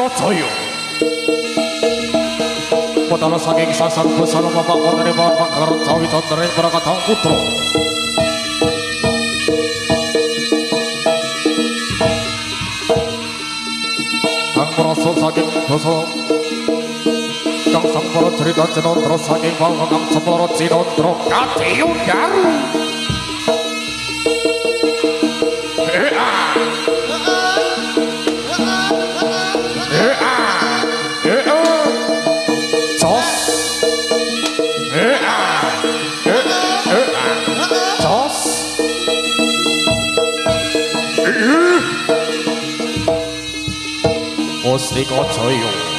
떴어요 보다는 사객이 살살 부산을 봐봐 오늘의 밤은 가로 저위 저들에 돌아가다 웃도 당구나 소사객 벗어 강상보로 들이던 지도 들어 사객 광고 강상보로 지도 들어 까지요 야루 你个嘴！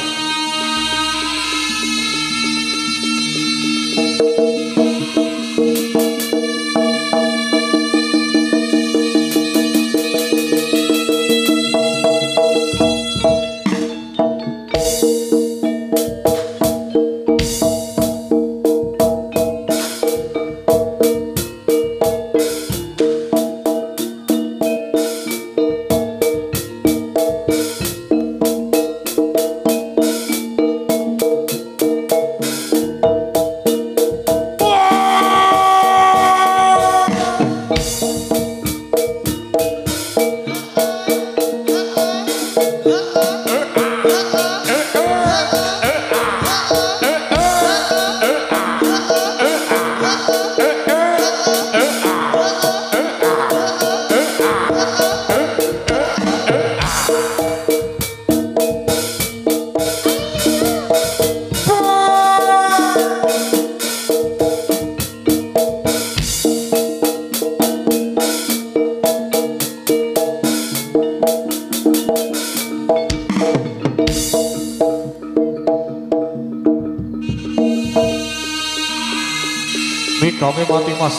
Mas.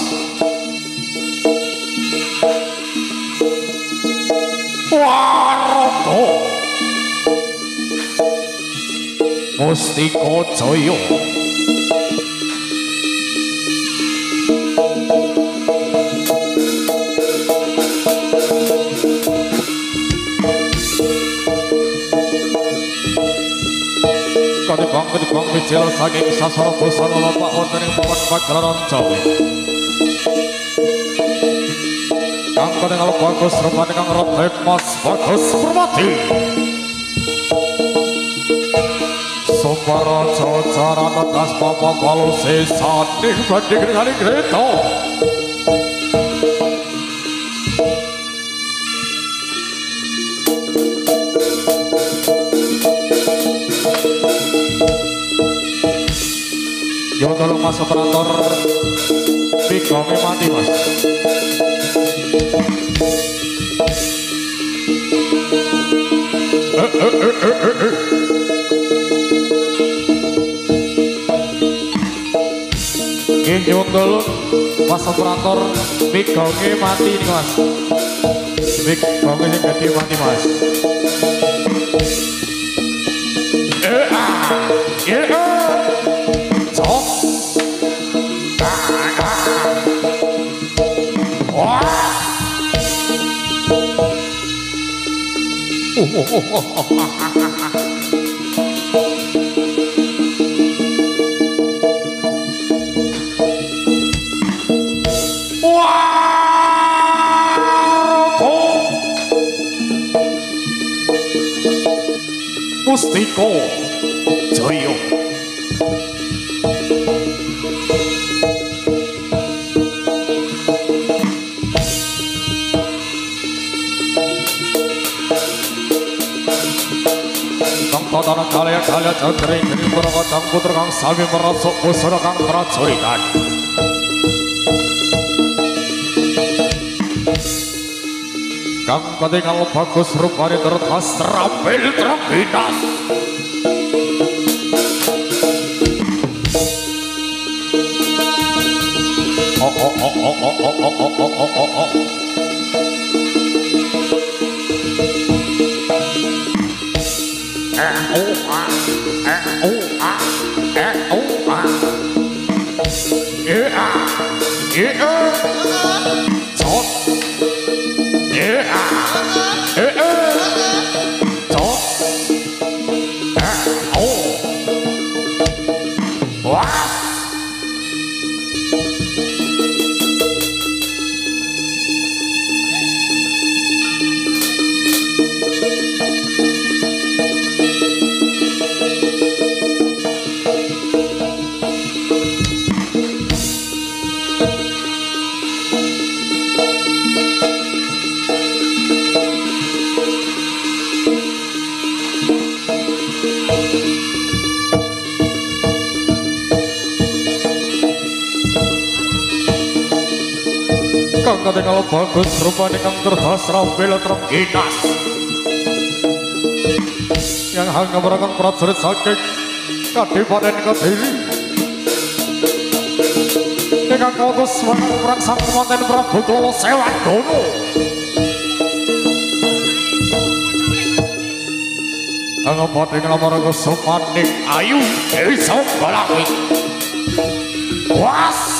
Waroto. Mustika Jaya Kadipang kadipang bijil saking sasara basa lan bapak wonten ing papan pagelaran Jawa. Kang kalau bagus rupane kang robek mas bagus permati Sumpara cara tetas papa kalau sisa banding dengan kereta Yo tolong mas operator. Bikome mati mas Nggih, Nyunggul Mas operator Mikongi mati mas. Mikongi jadi mati mati mas. Stay cool. Kalya kalya cakri kini puraka kang putra kang sami merasuk busana kang prajuritan Kang katingal bagus rupane tertas terampil terangginas Oh oh oh oh oh oh oh oh oh oh oh oh Yeah. Bagus rupane kang terdas rampil trengginas yang hanya merakang prajurit saking kadipaten kediri. Ingkang kautus perang sang kemanten Prabu Kolo Sewan Dono Angapati ngelamar kesumaning ayu Dewi Songgolangi Was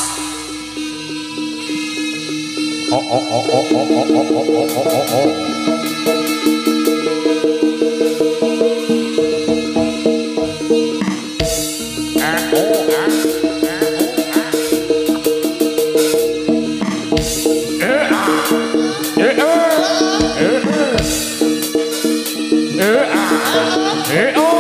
Eh oh!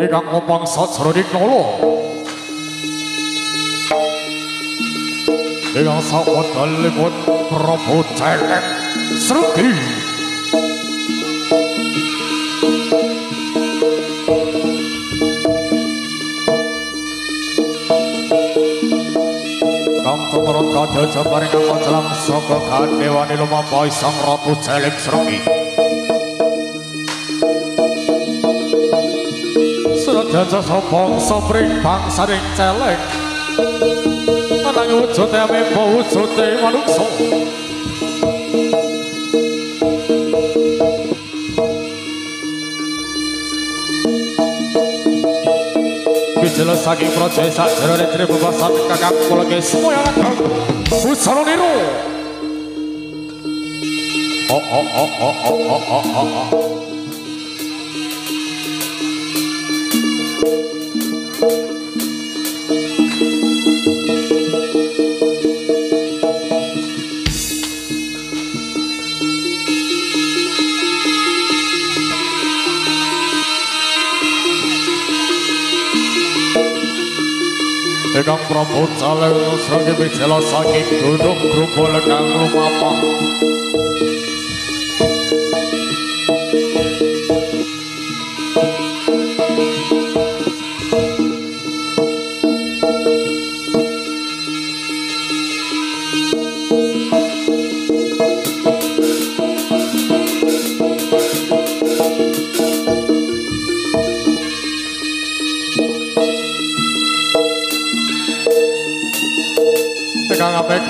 ingkang ngomong sajro rikala ingkang sakwadalipun prabu cekek srugi Kang Tumurun paring kang ingkang saka Kadewani Lumampah Sang Ratu Jelik Srengi. Jaja sopong sopring bangsa ring celek Anang wujud ya mimpo wujud ya manukso Bijelah saking proje sak jerone tribu bahasa kakak kula ke semua yang akan niru. Oh oh oh oh oh oh oh oh. oh. Sedang prabut saleh sebagai bicara sakit duduk grup bola kang rumah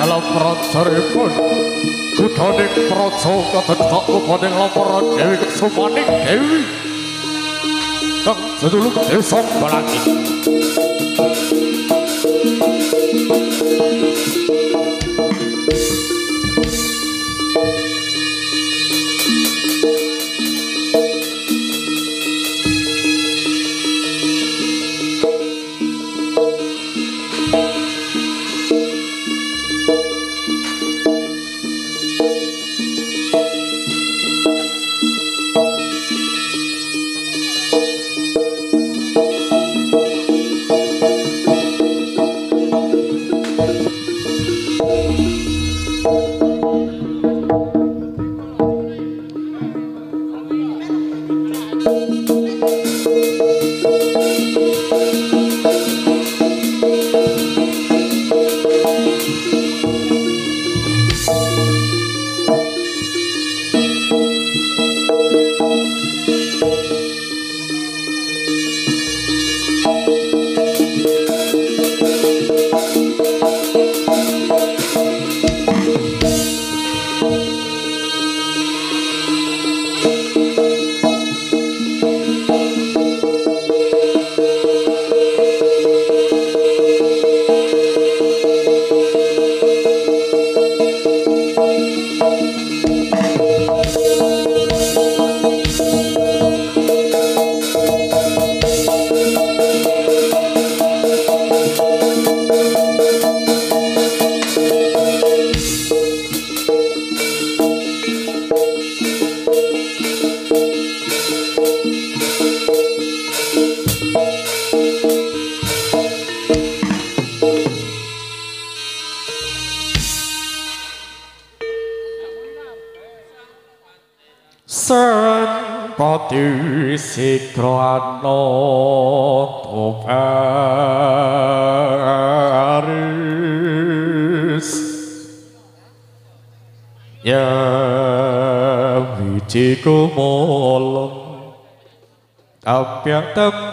kalau prajuripun kudane praja kadhetok upane lapor dewi kesumaning dewi. Kang sedulur desa balangi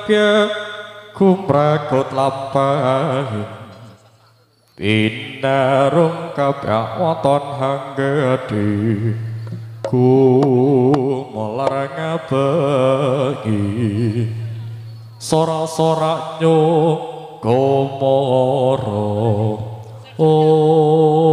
tempya kumrakut lampahing Pinarung kabeh wonten hanggede ku melarang abengi sora-sora nyo gomoro inggih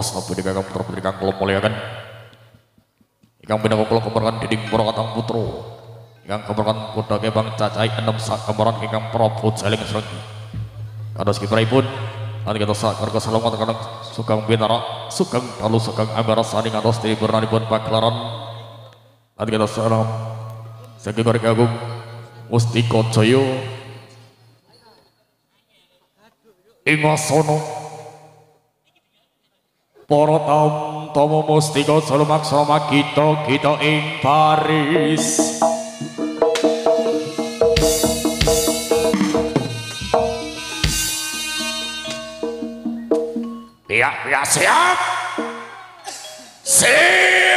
sabu dikakang putra dikakang kulo muliakan ikang bina kulo dinding didik purwatang putro. Ikang kemerkan kuda kebang cacai enam sak kemerkan ikang prabu jaling serenggi kados kipraipun Nanti kita sakar kesalaman kadang sukang binara sukang palu sukang agar saling kados di bernanipun paklaran Nanti kita salam Sagi Agung Mustiko ingat Ingosono para tamtama mustika salamaksama kita kita ing Paris. Pihak-pihak siap? Siap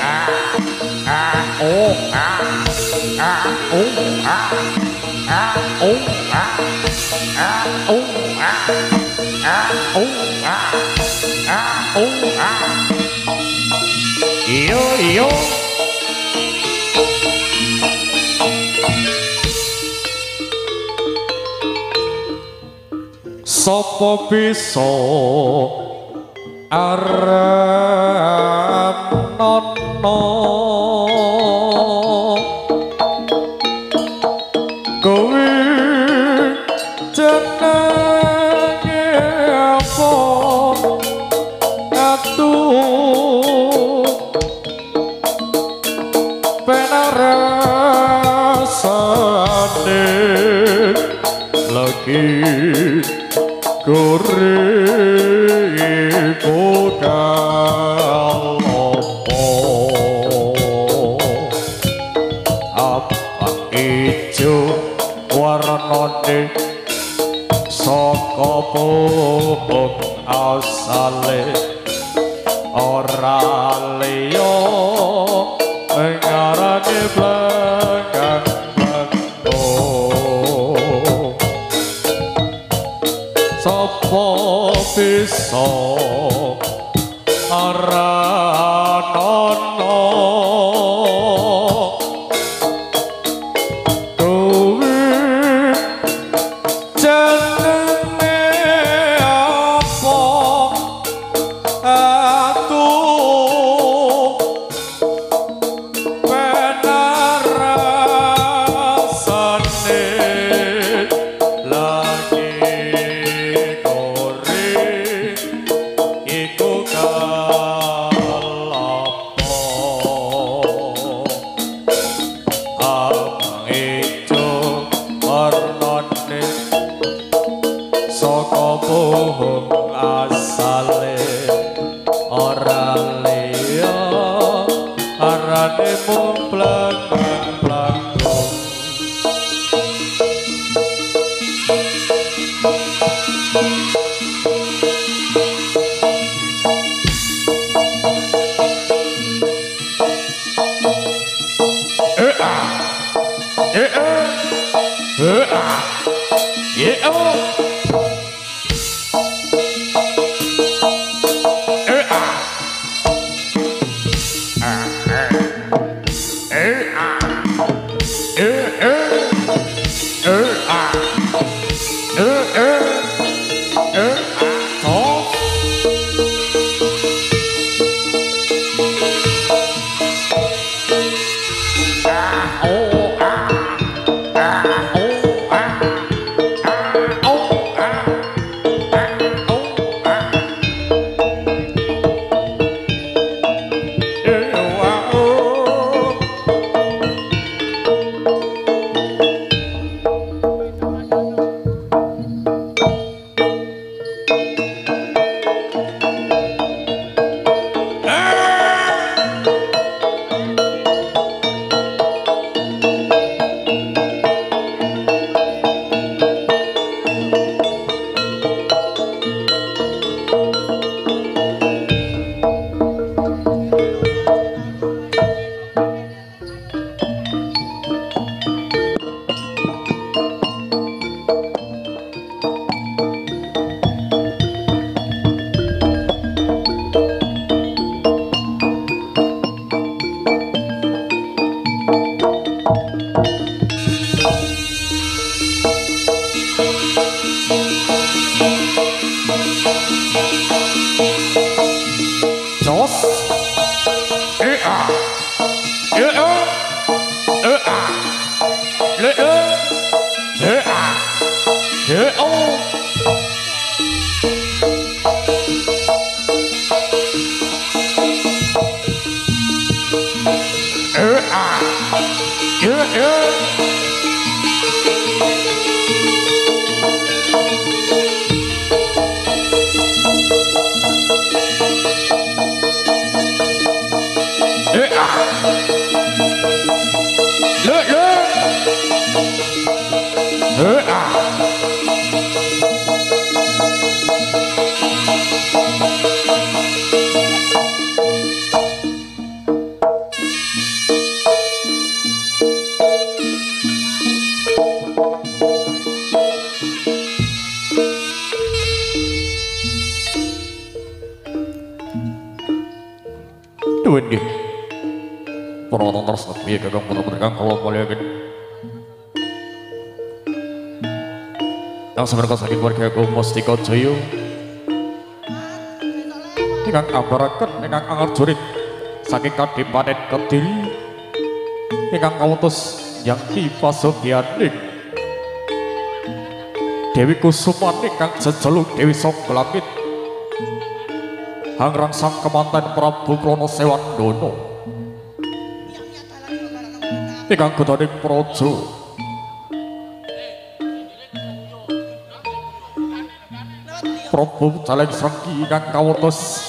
ah ah oh ah ah oh ah ah oh ah ah oh ah ah oh ah ah oh ah yo yo. Sapa bisa arep non 哦 xa lên asa Yang semerka saking keluarga aku Mustika Jaya. Ingkang ambaraken ingkang angar jurit saking Kadipaten Kediri. Ingkang kawutus yang kipasogyaning Dewi Kusumani kang jejeluk Dewi Songkolangit Hangrang sang kemanten Prabu Krono Sewandono Ingkang gedaning praja Prabu Caleng Srengki ingkang kawutus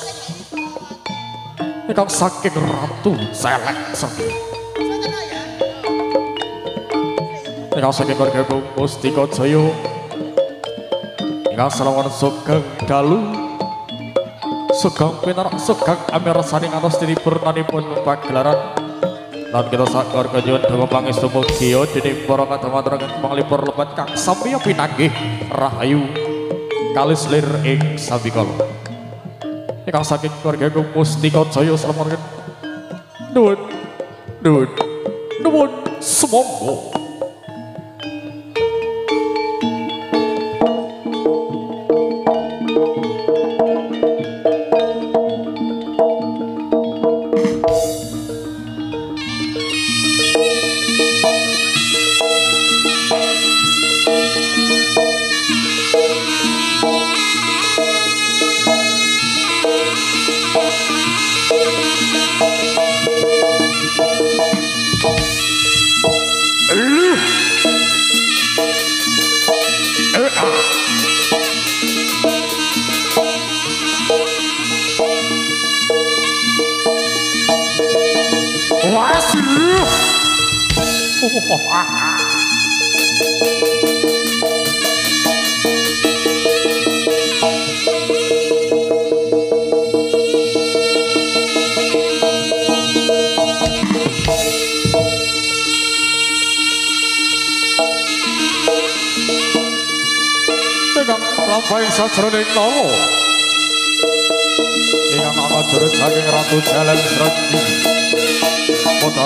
ingkang saking Ratu Celeng Srengki ingkang saking keluarga Mustika Jaya ingkang selawan sugeng dalu. Sugeng pinarak sugeng amirsani ngantos tinipurnanipun pagelaran. Lan kita sak keluarga nyuwun donga pangestu mugi dening para kadang-kadang panglipur lebat kang samya pinanggih rahayu kalis lir ing sabikala ingkang saking keluarga Mustika Jaya slamet nuwun nuwun nuwun semoga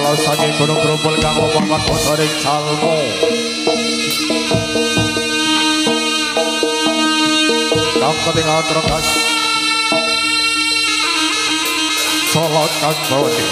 kalau sakit gunung kerumpul gerumpul kang umpama kotoring salmo Kangkeping atrokas Salat kan bodi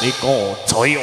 Mustika Jaya.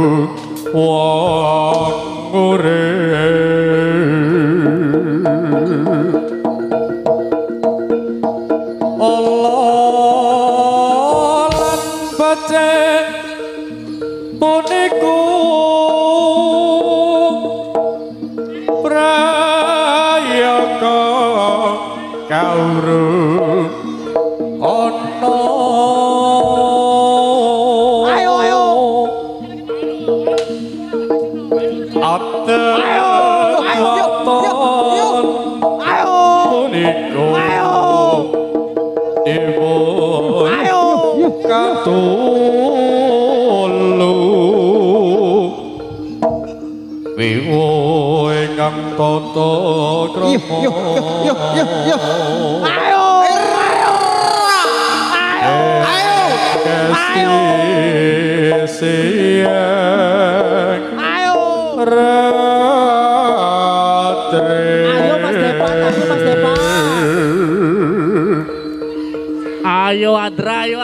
toto ayo! Ayo! Ayo ayo ratri ayo mas depan. Ayo mas depan. Ayo adra ayo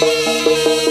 Música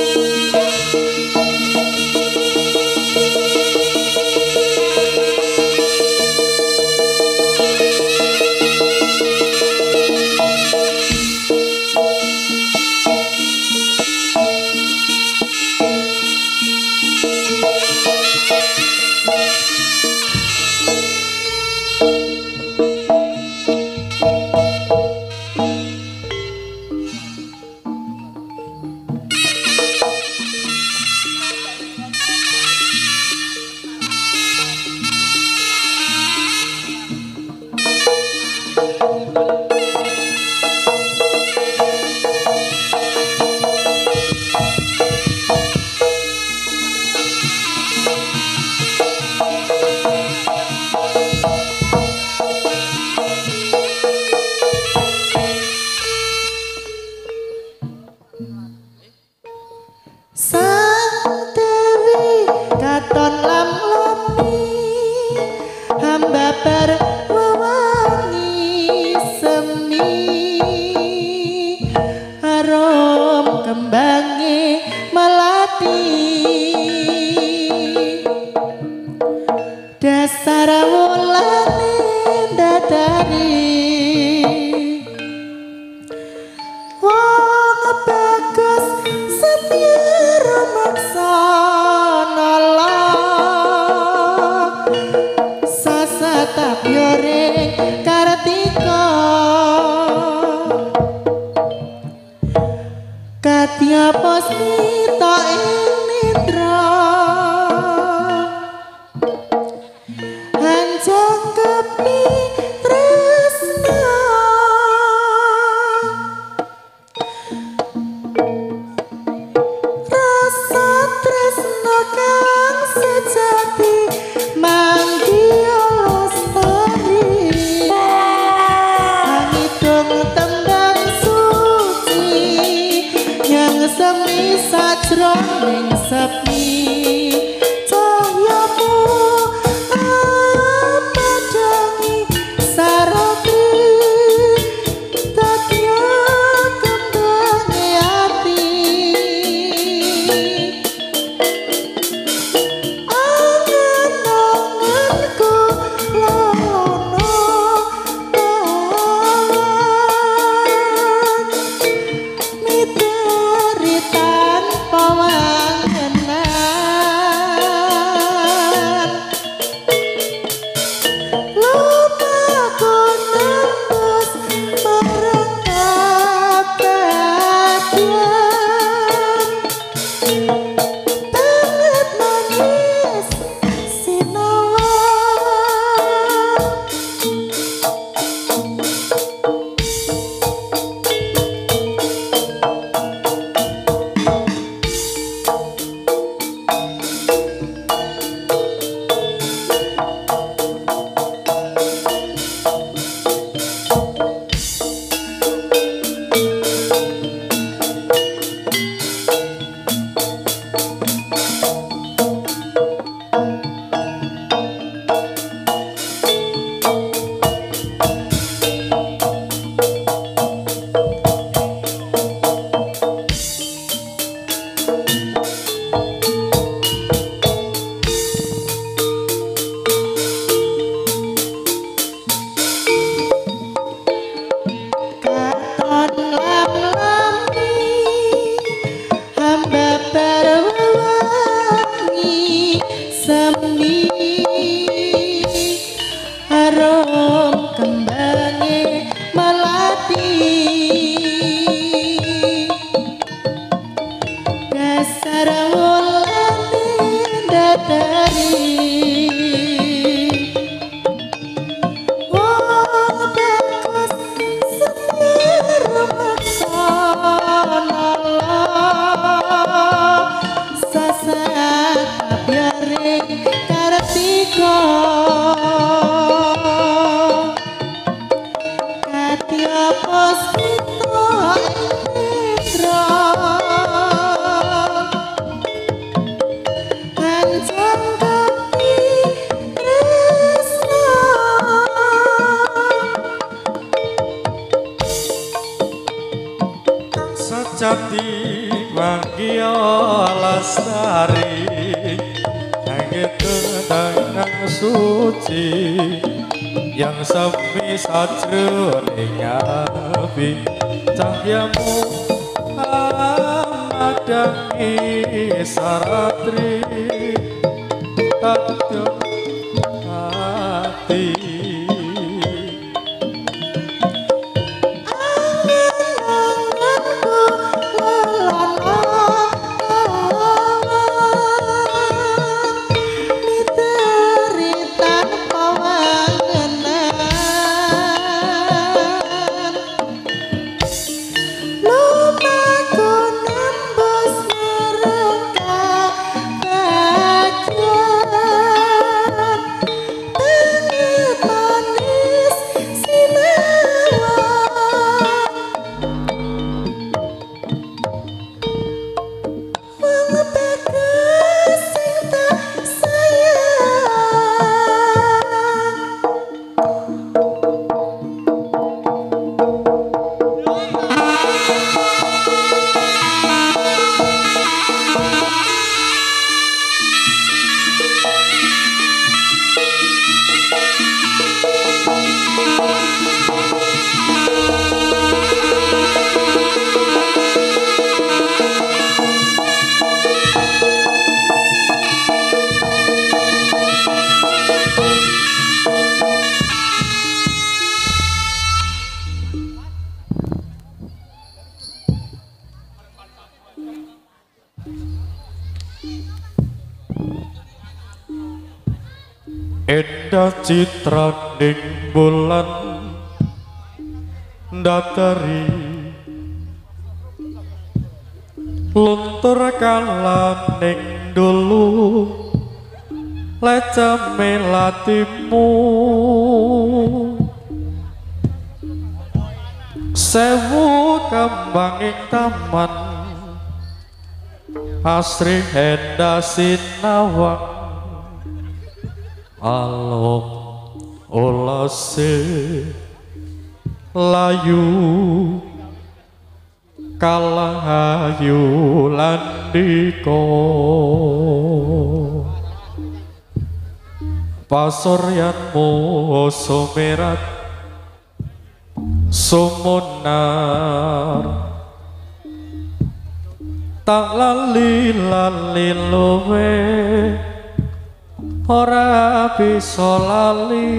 ತರಿ citra ning bulan datari luntur kalan ning dulu leca melatimu. Sewu kembang taman asri hendah sinawang. Alok olase layu kalahayu landiko pasoryanmu sumerat sumunar tak lali lali luwe ora bisa lali.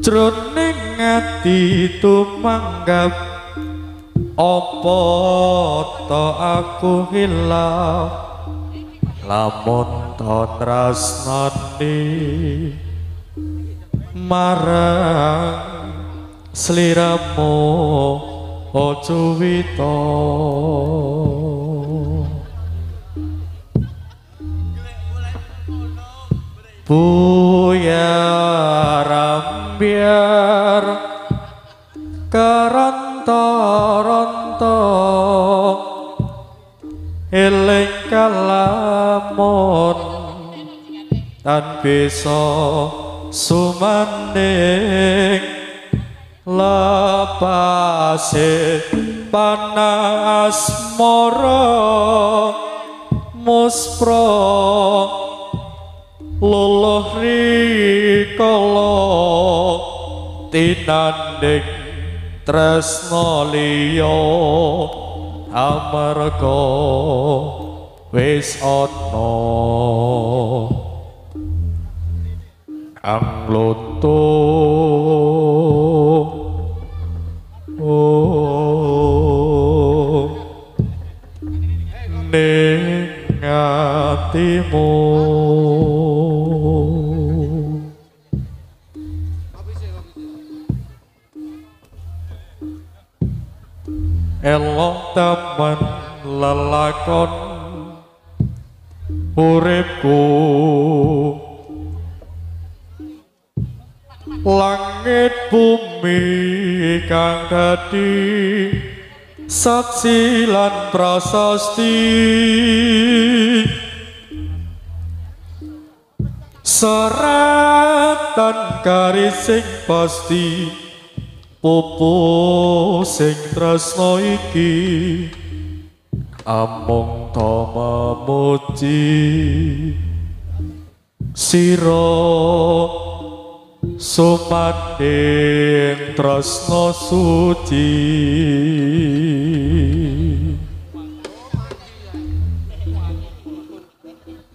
Jroning ati tumanggap apa to aku hilang lamun to tresnani marang sliramu ojo wito Buyar biar keronto-ronto eling kalamun tan bisa sumanding lepase panas moro muspro luluh rikala tinanding tresna liya amarga wis ana. Loto oh ning atimu elok temen lelakon. Uripku langit bumi kang dadi saksi lan prasasti. Seratan garis sing pasti pupu sing tresno iki? Among tama muji. Sira sumanding tresno suci.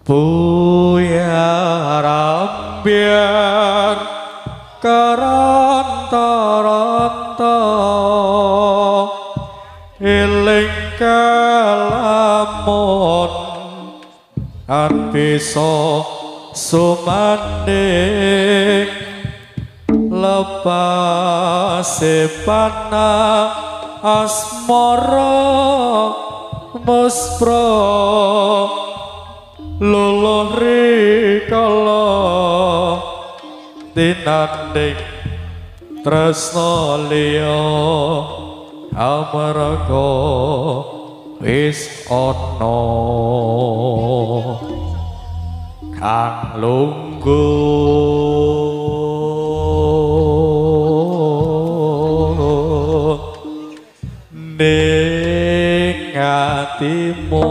Buyar karanta-ranta an bisa sumanding lepase pana asmara muspra luluh rikala tinanding tresno liya amarga wis ana. Kang lungguh ning atimu